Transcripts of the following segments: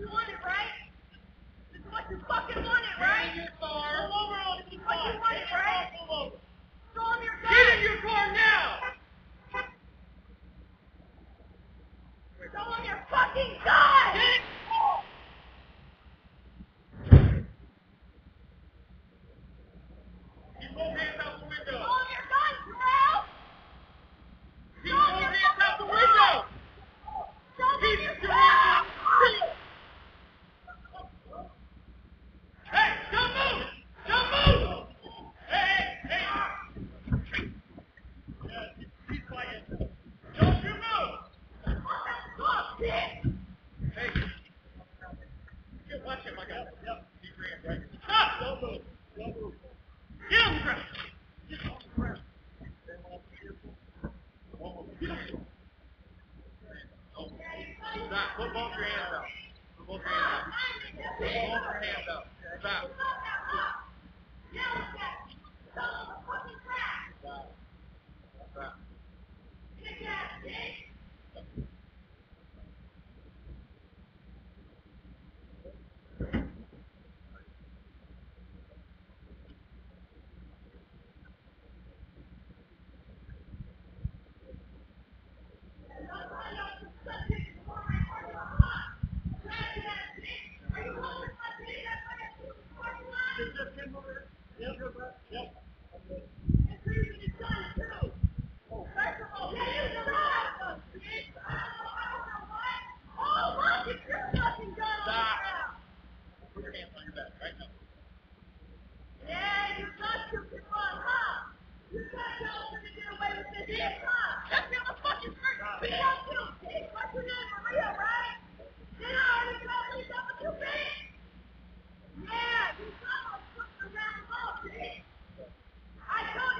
you want it, right? What you fucking want it, right? Get in your car. On what you want right? Get in your car now. Your fucking. Watch him. Like a, yep. He ran right. Stop! Don't move. Don't move. Get on the ground. Get on the ground. Stop. Put both your hands out. Put both your hands out. Put both your hands out. Stop. Stop. Stop. Stop. Yep. Yep.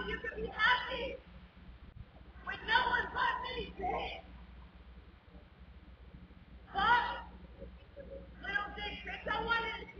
you can be happy when no one's done anything. but little dick. I wanted to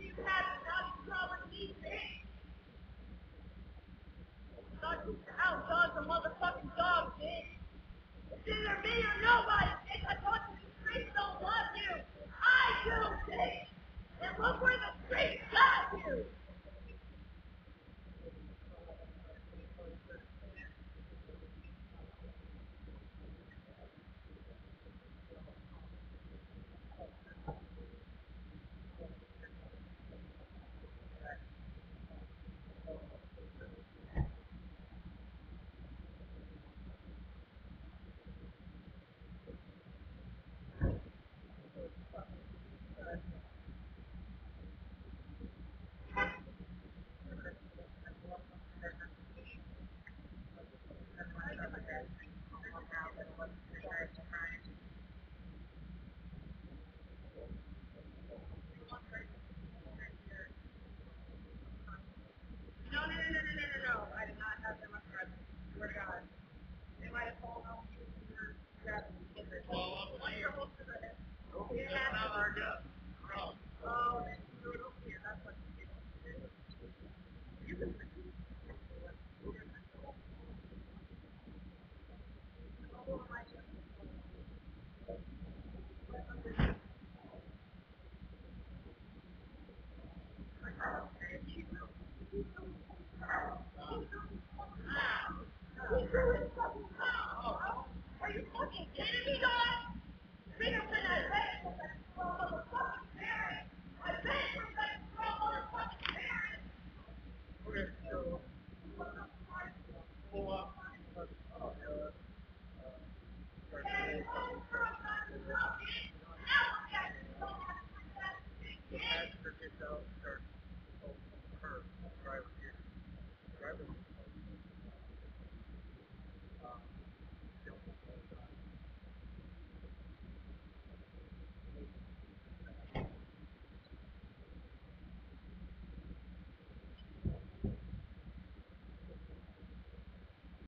so